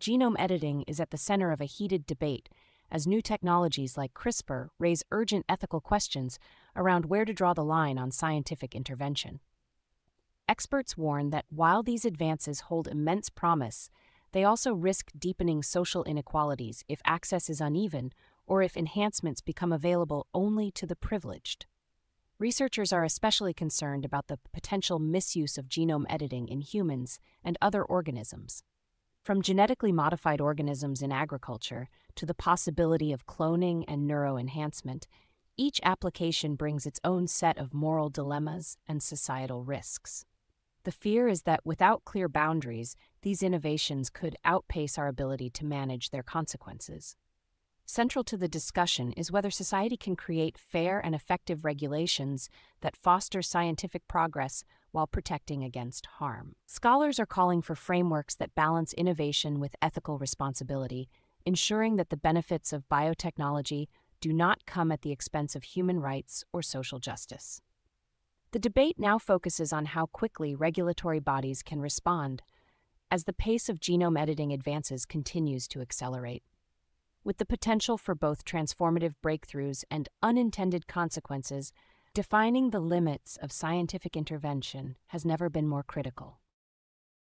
genome editing is at the center of a heated debate as new technologies like CRISPR raise urgent ethical questions around where to draw the line on scientific intervention. Experts warn that while these advances hold immense promise, they also risk deepening social inequalities if access is uneven or if enhancements become available only to the privileged. Researchers are especially concerned about the potential misuse of genome editing in humans and other organisms. From genetically modified organisms in agriculture to the possibility of cloning and neuroenhancement, each application brings its own set of moral dilemmas and societal risks. The fear is that without clear boundaries, these innovations could outpace our ability to manage their consequences. Central to the discussion is whether society can create fair and effective regulations that foster scientific progress while protecting against harm. Scholars are calling for frameworks that balance innovation with ethical responsibility, ensuring that the benefits of biotechnology do not come at the expense of human rights or social justice. The debate now focuses on how quickly regulatory bodies can respond as the pace of genome editing advances continues to accelerate with the potential for both transformative breakthroughs and unintended consequences, defining the limits of scientific intervention has never been more critical.